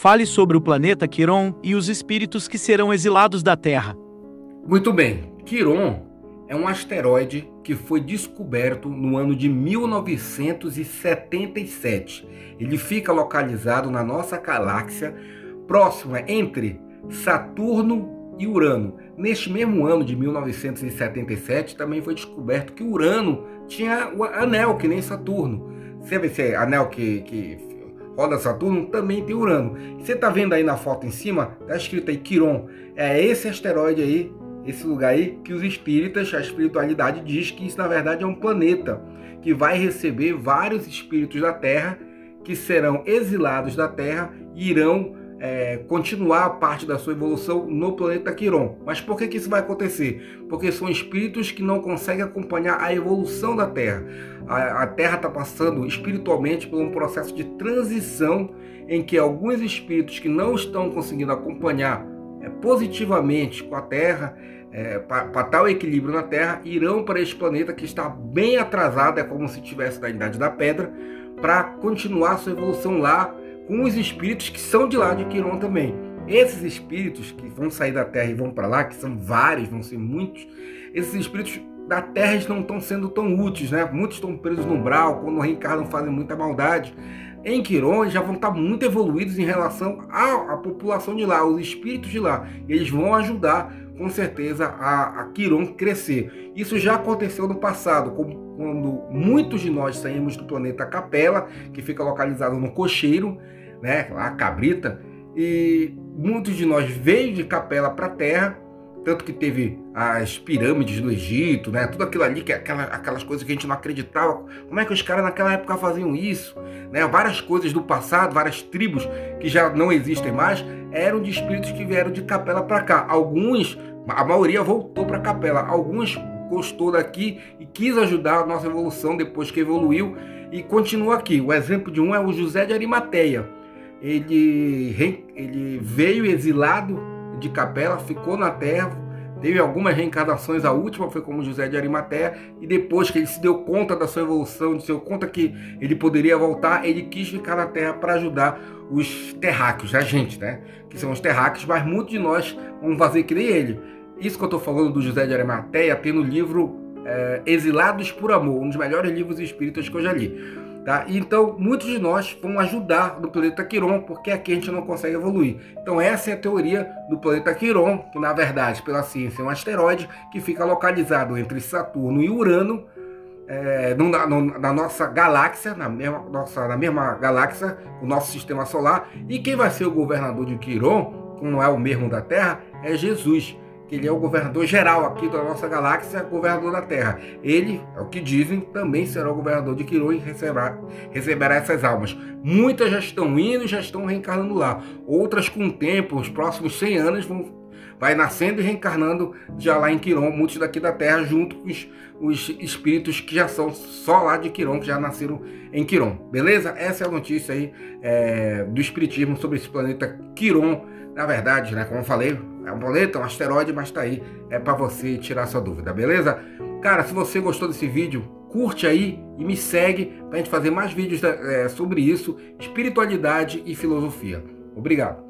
Fale sobre o planeta Quiron e os espíritos que serão exilados da Terra. Muito bem. Quiron é um asteroide que foi descoberto no ano de 1977. Ele fica localizado na nossa galáxia, próxima entre Saturno e Urano. Neste mesmo ano de 1977, também foi descoberto que Urano tinha o anel, que nem Saturno. Sabe esse anel que, que roda Saturno, também tem Urano. Você está vendo aí na foto em cima, está escrito aí Quiron. É esse asteroide aí, esse lugar aí, que os espíritas, a espiritualidade diz que isso na verdade é um planeta que vai receber vários espíritos da Terra que serão exilados da Terra e irão é, continuar a parte da sua evolução no planeta Quiron. Mas por que, que isso vai acontecer? Porque são espíritos que não conseguem acompanhar a evolução da Terra. A, a Terra está passando espiritualmente por um processo de transição em que alguns espíritos que não estão conseguindo acompanhar é, positivamente com a Terra, é, para tal equilíbrio na Terra, irão para este planeta que está bem atrasado, é como se tivesse na Idade da Pedra, para continuar sua evolução lá com os espíritos que são de lá de Quiron também. Esses espíritos que vão sair da Terra e vão para lá, que são vários, vão ser muitos, esses espíritos da Terra não estão sendo tão úteis, né? Muitos estão presos no umbral, quando reencarnam fazem muita maldade. Em Quiron já vão estar muito evoluídos em relação à, à população de lá, os espíritos de lá. Eles vão ajudar com certeza a, a Quiron crescer. Isso já aconteceu no passado, quando muitos de nós saímos do planeta Capela, que fica localizado no Cocheiro, né, a Cabrita, e muitos de nós veio de Capela para a Terra, tanto que teve as pirâmides do Egito, né, tudo aquilo ali, que é aquela, aquelas coisas que a gente não acreditava. Como é que os caras naquela época faziam isso? Né, várias coisas do passado, várias tribos que já não existem mais, eram de espíritos que vieram de Capela para cá. Alguns, a maioria voltou para Capela, alguns gostou daqui e quis ajudar a nossa evolução depois que evoluiu e continua aqui. O exemplo de um é o José de Arimateia ele, ele veio exilado de Capela, ficou na terra, teve algumas reencarnações, a última foi como José de Arimateia, e depois que ele se deu conta da sua evolução, se deu conta que ele poderia voltar, ele quis ficar na terra para ajudar os terráqueos, a gente, né? Que são os terráqueos, mas muitos de nós vamos fazer que nem ele. Isso que eu estou falando do José de Arimateia tem no livro é, Exilados por Amor, um dos melhores livros espíritas que eu já li. Tá? Então, muitos de nós vão ajudar no planeta Quiron, porque aqui a gente não consegue evoluir. Então, essa é a teoria do planeta Quiron, que na verdade, pela ciência, é um asteroide que fica localizado entre Saturno e Urano, é, no, na nossa galáxia, na mesma, nossa, na mesma galáxia, o nosso sistema solar. E quem vai ser o governador de Quiron, que não é o mesmo da Terra, é Jesus que ele é o governador geral aqui da nossa galáxia, governador da Terra. Ele, é o que dizem, também será o governador de Quirón e receberá, receberá essas almas. Muitas já estão indo e já estão reencarnando lá. Outras, com o tempo, os próximos 100 anos, vão vai nascendo e reencarnando já lá em Quiron, muitos daqui da Terra, junto com os, os, espíritos que já são só lá de Quiron, que já nasceram em Quiron. Beleza? Essa é a notícia aí é, do Espiritismo sobre esse planeta Quiron. Na verdade, né, como eu falei, é um planeta, um asteroide, mas tá aí, é para você tirar sua dúvida, beleza? Cara, se você gostou desse vídeo, curte aí e me segue para a gente fazer mais vídeos é, sobre isso, espiritualidade e filosofia. Obrigado.